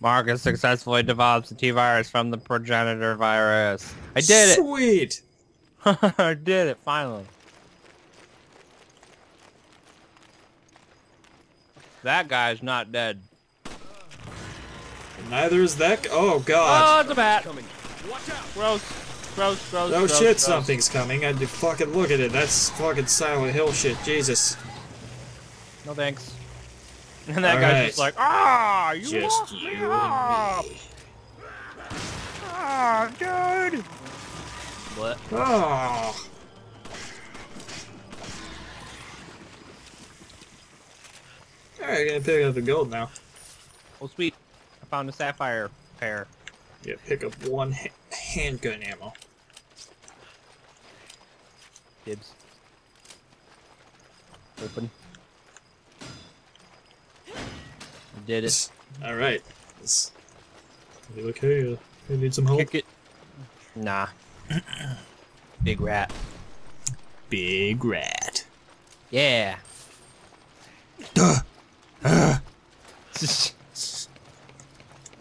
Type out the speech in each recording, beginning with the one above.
Marcus successfully develops the T-virus from the progenitor virus. I did Sweet. it! Sweet! I did it, finally. That guy's not dead. Neither is that. Oh god. Oh, it's a bat! Gross. Gross, gross, oh gross, shit, gross. something's coming. I did fucking look at it. That's fucking Silent Hill shit. Jesus. No thanks. And that All guy's right. just like, ah, you Just locked me you up! me. Ah, dude! What? Oh. Alright, i gonna pick up the gold now. Oh, sweet. I found a sapphire pear. Yeah, pick up one ha handgun ammo. Dibs. Open. I did it. Alright. Let's... You okay? Uh, you need some help? Kick it. Nah. Big rat. Big rat. Yeah. Duh.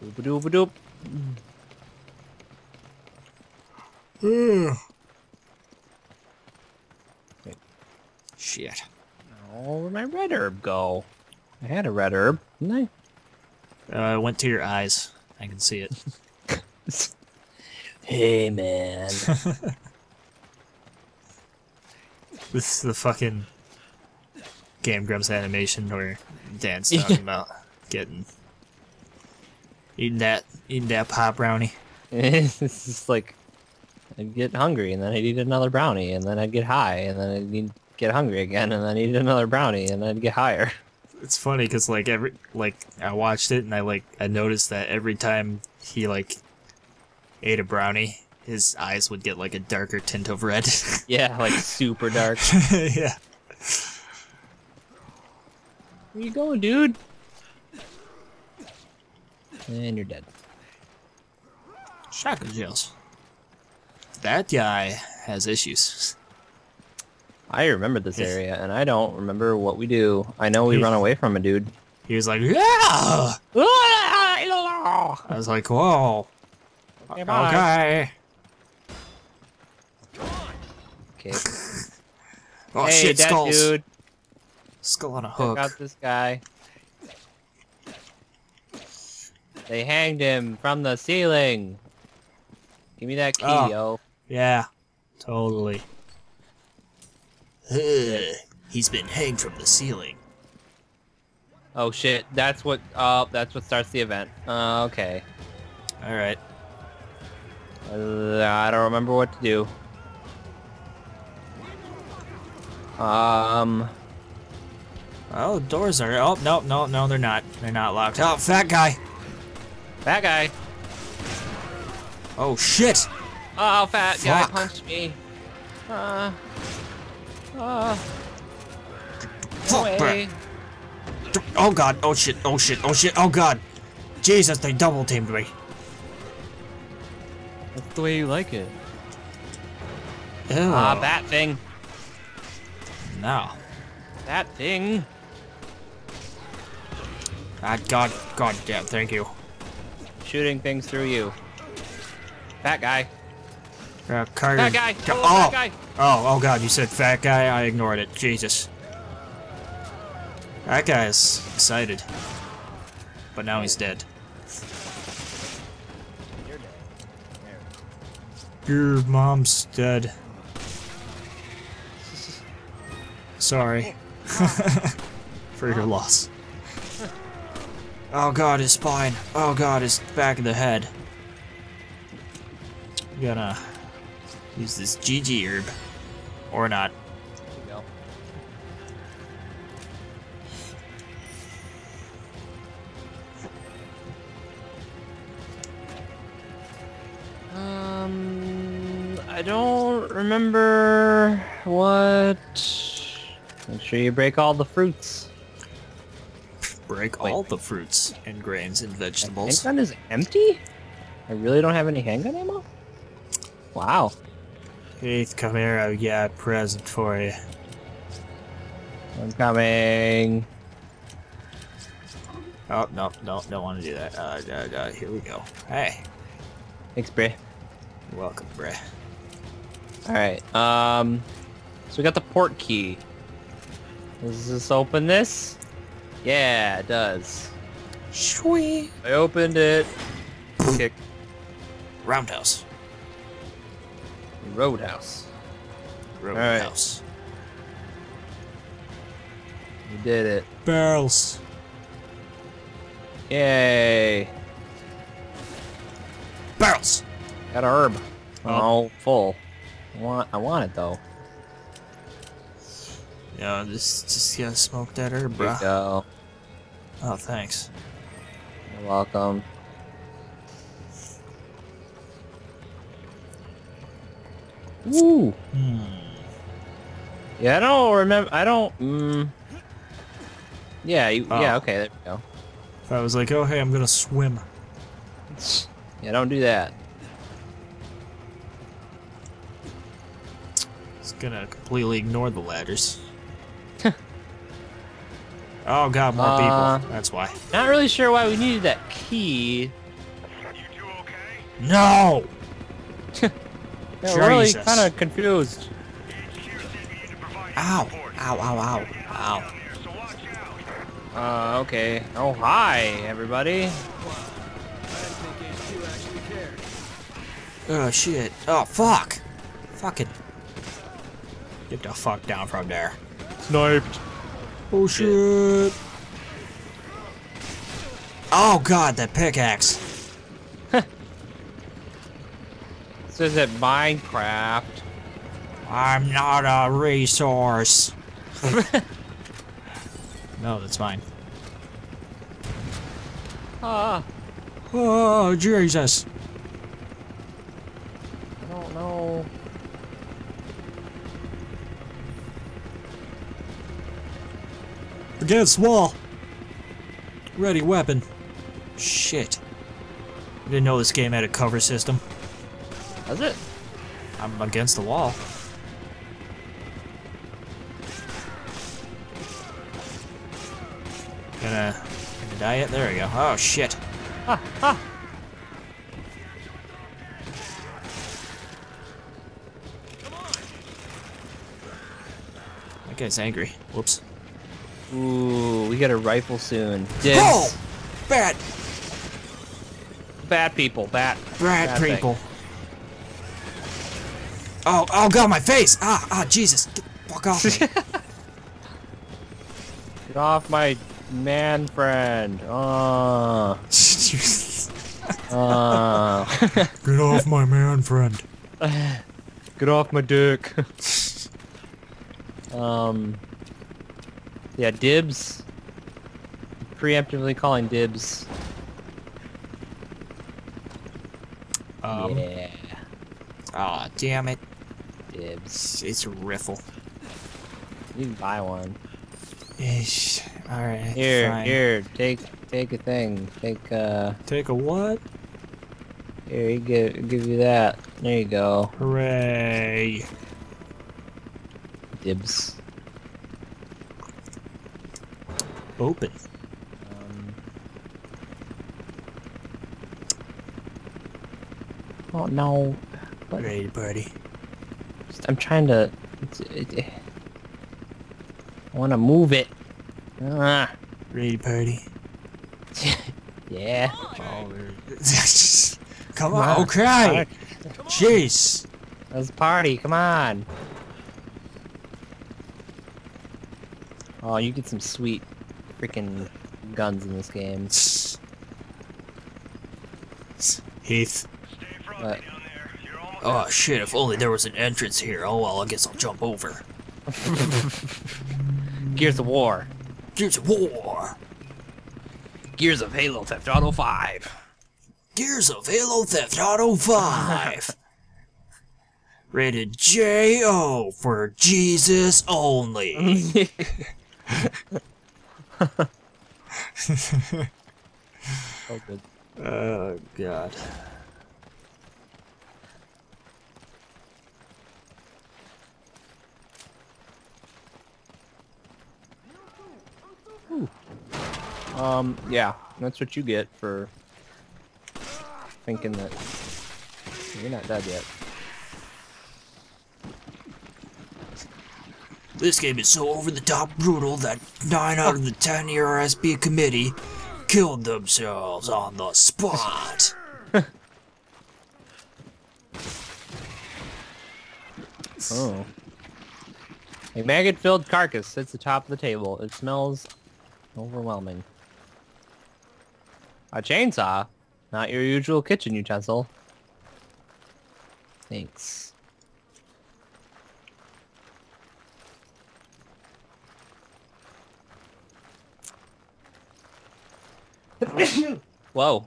Doop-a-doop-a-doop. Shit. Oh, where'd my red herb go? I had a red herb, didn't Uh, it went to your eyes. I can see it. Hey, man. This is the fucking Game Grumps animation where Dan's talking about getting eating that eating that pop brownie. it's just like I'd get hungry and then I'd eat another brownie and then I'd get high and then I'd get hungry again and then I eat another brownie and then I'd get higher. It's funny because like every like I watched it and I like I noticed that every time he like ate a brownie, his eyes would get like a darker tint of red. Yeah, like super dark. yeah. Where you going, dude? And you're dead. Shotgun shells. That guy has issues. I remember this Yes. area and I don't remember what we do. I know we He- run away from a dude. He was like, yeah. I was like, whoa. Okay. Okay. Okay. Oh hey, shit, dead skulls. dude. Skull on a Check hook. out this guy. They hanged him from the ceiling. Give me that key, Oh. yo. Yeah, totally. He's been hanged from the ceiling. Oh shit, that's what uh that's what starts the event. Uh, okay. Alright. Uh, I don't remember what to do. Um Oh, doors are. Oh, no, no, no, they're not. They're not locked. Oh, fat guy. that guy. Oh, shit. Oh, fat guy punched me. Uh. Uh. Fuck, away. bruh. Oh, God. Oh, shit. Oh, shit. Oh, shit. Oh, God. Jesus, they double teamed me. That's the way you like it. Ew. Ah, that thing. No. That thing. Ah, God. God damn, thank you. Shooting things through you. That guy. Uh, Carter. Fat guy. Oh, oh. guy. Oh, oh god, you said fat guy? I ignored it. Jesus. That guy is excited. But now he's dead. You're dead. Your mom's dead. Sorry. For your loss. Oh god, his spine. Oh god, his back of the head. You gotta use this GG herb. Or not. There you go. Um, I don't remember what. Make sure you break all the fruits. Break Wait. all the fruits and grains and vegetables. handgun is empty? I really don't have any handgun ammo? Wow. Keith, come here. I got a present for you. I'm coming. Oh, no, no, don't want to do that. Uh, uh, uh, here we go. Hey, Thanks, Bray. you're welcome, bruh. Alright, um... So we got the port key. Does this open this? Yeah, it does. Sweet. I opened it. Kick. Roundhouse. Roadhouse. Roundhouse. You did it. Barrels. Yay! Barrels. Got a herb. Oh. Oh, full. I want, I want it though. Yeah, just just gotta smoke that herb, Here you go. Oh, thanks. You're welcome. Woo! Hmm. Yeah, I don't remember. I don't. Mm, yeah, you, Oh. yeah. Okay, there we go. I was like, oh hey, I'm gonna swim. Yeah, don't do that. It's gonna completely ignore the ladders. oh god, more Uh, people. That's why. Not really sure why we needed that key. No! Yeah, really kind of confused. Ow! Ow! Ow! Ow! Ow! Uh, okay. Oh, hi, everybody. Oh shit! Oh fuck! Fucking! Get the fuck down from there! Sniped. Oh shit! Oh god, that pickaxe! This is at Minecraft. I'm not a resource. no, that's fine. Ah, Oh Jesus! I don't know. Against wall. Ready weapon. Shit. I didn't know this game had a cover system. Does it? I'm against the wall. Gonna, gonna die yet? There we go. Oh shit. Ah, ah. That guy's angry. Whoops. Ooh, we got a rifle soon. Dibs. Oh! Bad! Bad people. Bad. Bad Bad thing. People. Oh, oh god, my face! Ah, ah, Jesus. Get the fuck off me. Get off my man friend. Uh, uh. Get off my man friend. Get off my dick. um. Yeah, dibs. Preemptively calling dibs. Um, yeah, Aw, damn it. Dibs. It's, a riffle. You can buy one. Ish. Alright, Here, fine. here, take take a thing. Take uh Take a what? here, you give give you that. There you go. Hooray. Dibs. Open. Um, oh no. What? Ready, buddy. Just- I'm trying to. It's, it, it, I want to move it. Ah. Ready, party. yeah. Oh, Come Come on, on. okay. Jeez. Let's party. Come on. Oh, you get some sweet freaking guns in this game. Heath. But Oh shit, if only there was an entrance here. Oh well, I guess I'll jump over. Gears of War. Gears of War. Gears of Halo Theft Auto 5. Gears of Halo Theft Auto 5. Rated J.O. for Jesus only. Oh, good. oh, God. Um, yeah, that's what you get for thinking that you're not dead yet. This game is so over the top brutal that 9 out of the 10 ESRB committee killed themselves on the spot. Oh. A maggot-filled carcass sits atop of the table. It smells overwhelming. A chainsaw? Not your usual kitchen utensil. Thanks. Whoa.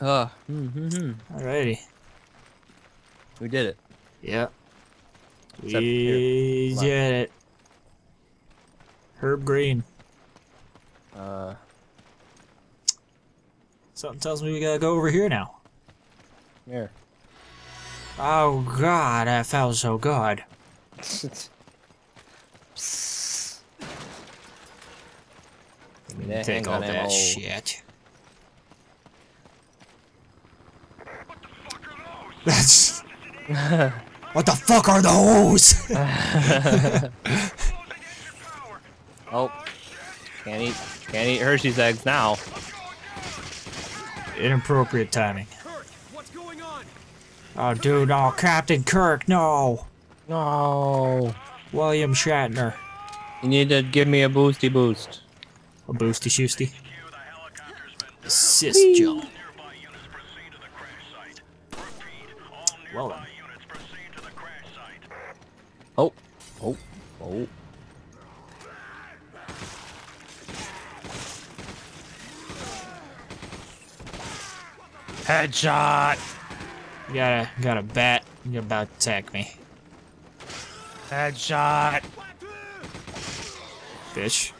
Uh, hmm, hmm, hmm. Alrighty. We did it. Yep. Except we did it. Herb Green. Uh, Something tells me we gotta go over here now. here. Oh god, that felt so good. Psst. Give me that Take all that ammo. shit. That's. what the fuck are those? Oh, can't eat, can't eat Hershey's eggs now. Inappropriate timing. Kirk, what's going on? Oh, dude, oh, Captain Kirk, no. No. William Shatner. You need to give me a boosty boost. A boosty shoosty. Assist jump. Well then. Oh, oh, oh. Headshot. You gotta, got a bat. You're about to attack me. Headshot. Bitch.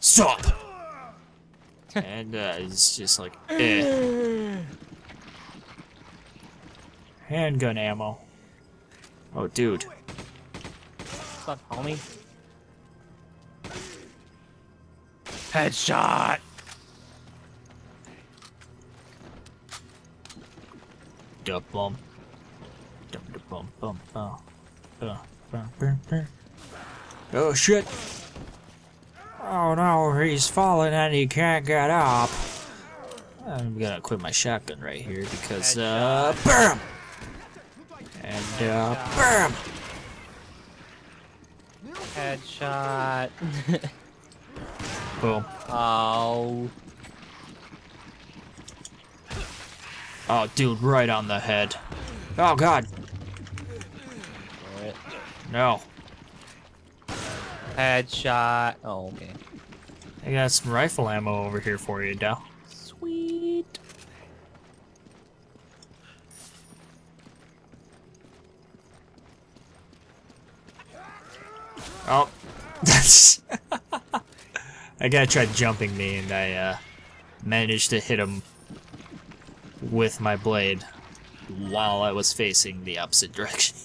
Stop! and uh, it's just like, eh. Handgun ammo. Oh, dude. What's up, homie? Headshot. Da bum. Dum da bum bum bum. Uh, bum, bum, bum. Oh shit! Oh no, he's falling and he can't get up. I'm gonna quit my shotgun right here because, uh, BAM! And, uh, BAM! Headshot. Boom. oh. Oh, dude, right on the head. Oh god, Alright. no. Headshot. Oh, okay. I got some rifle ammo over here for you, Dow. Sweet. Oh, that's. I gotta try jumping me, and I uh, managed to hit him with my blade while I was facing the opposite direction.